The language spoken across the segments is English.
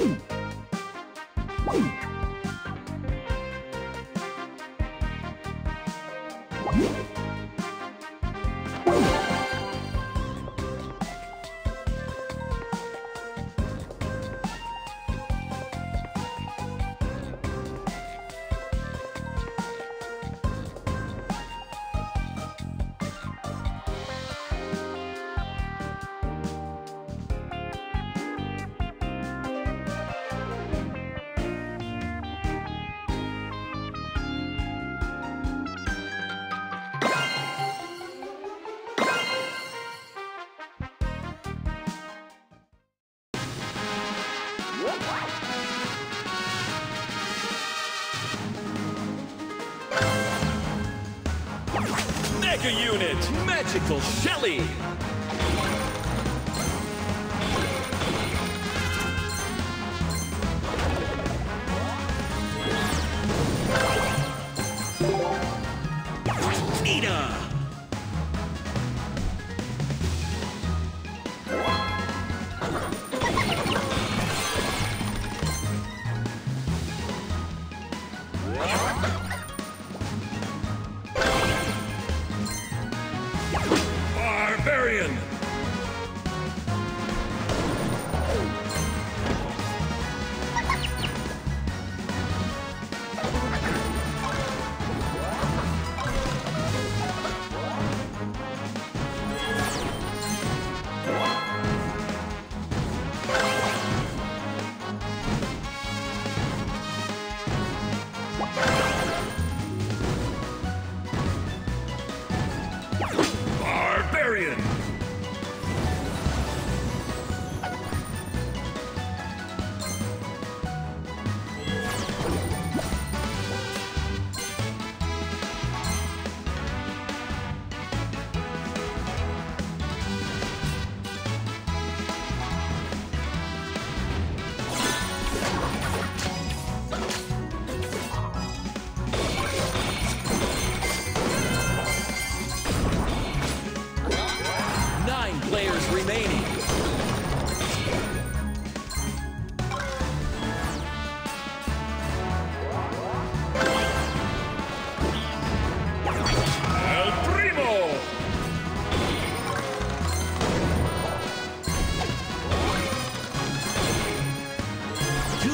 you Mega Unit, Magical Shelly.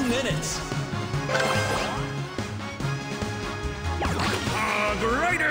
Minutes. Rider.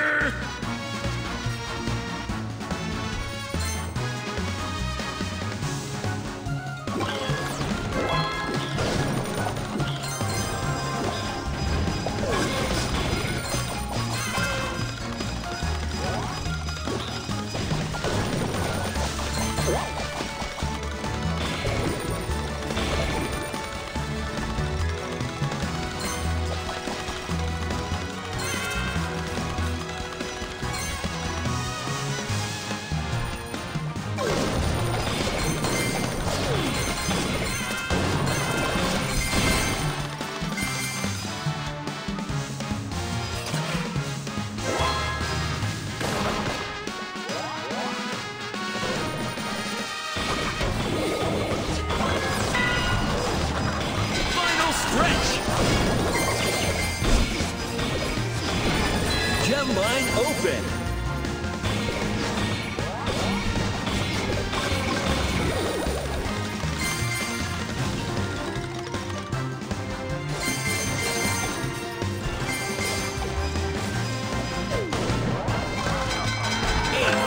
Eight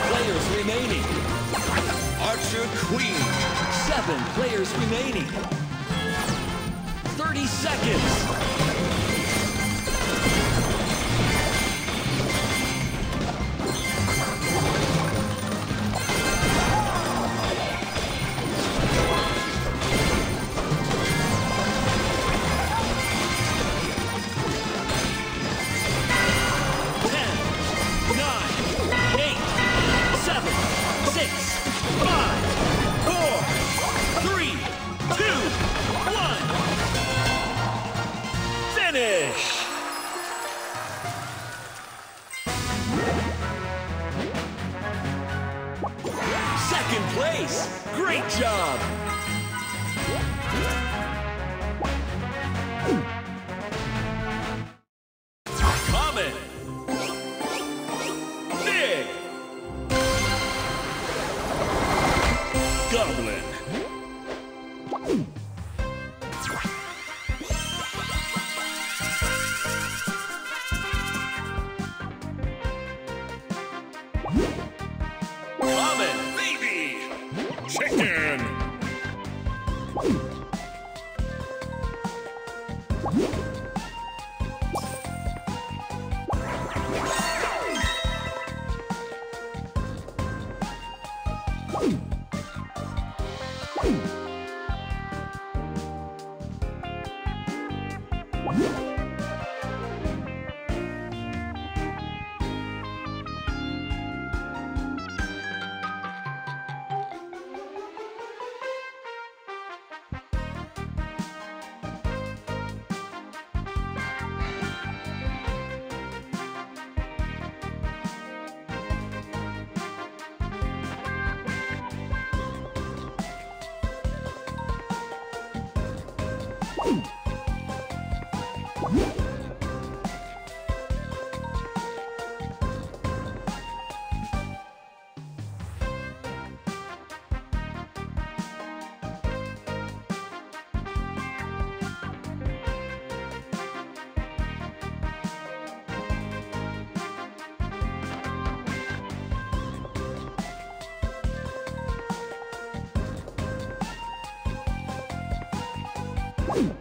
players remaining. Archer Queen. Seven players remaining. 30 seconds. Woo! Woo!